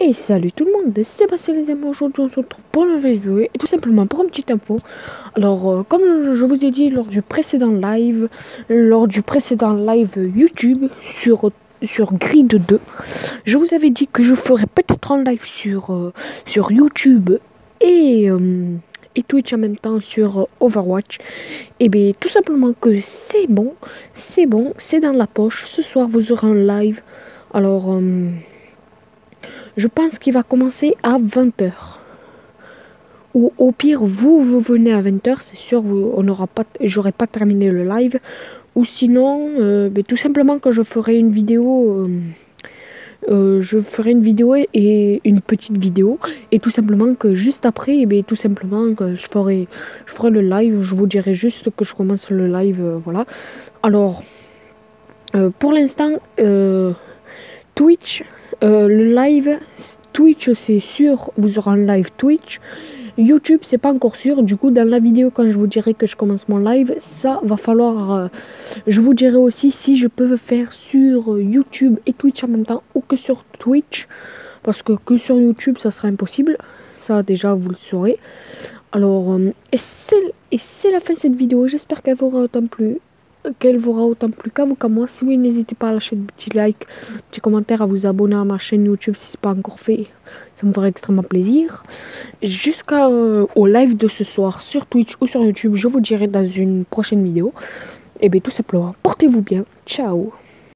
Et salut tout le monde, c'est passé les amis, aujourd'hui on se retrouve pour une vidéo et tout simplement pour une petite info. Alors euh, comme je vous ai dit lors du précédent live, lors du précédent live YouTube sur sur Grid 2, je vous avais dit que je ferais peut-être un live sur, euh, sur YouTube et, euh, et Twitch en même temps sur Overwatch. Et bien tout simplement que c'est bon, c'est bon, c'est dans la poche. Ce soir vous aurez un live. Alors... Je pense qu'il va commencer à 20h. Ou au pire, vous, vous venez à 20h, c'est sûr, on n'aura pas, j'aurai pas terminé le live. Ou sinon, euh, ben, tout simplement que je ferai une vidéo, euh, euh, je ferai une vidéo et une petite vidéo. Et tout simplement que juste après, ben, tout simplement que je ferai, je ferai le live, je vous dirai juste que je commence le live, voilà. Alors, pour l'instant, Twitch, euh, le live, Twitch c'est sûr, vous aurez un live Twitch. YouTube c'est pas encore sûr, du coup dans la vidéo quand je vous dirai que je commence mon live, ça va falloir, euh, je vous dirai aussi si je peux faire sur YouTube et Twitch en même temps ou que sur Twitch, parce que que sur YouTube ça sera impossible, ça déjà vous le saurez. Alors, euh, et c'est la fin de cette vidéo, j'espère qu'elle vous aura autant plu qu'elle vous aura autant plus qu'à vous qu'à moi. Si oui, n'hésitez pas à lâcher un petit like, un petit commentaire, à vous abonner à ma chaîne YouTube si ce n'est pas encore fait. Ça me ferait extrêmement plaisir. Jusqu'au euh, live de ce soir sur Twitch ou sur YouTube, je vous dirai dans une prochaine vidéo. Et bien tout simplement, portez-vous bien. Ciao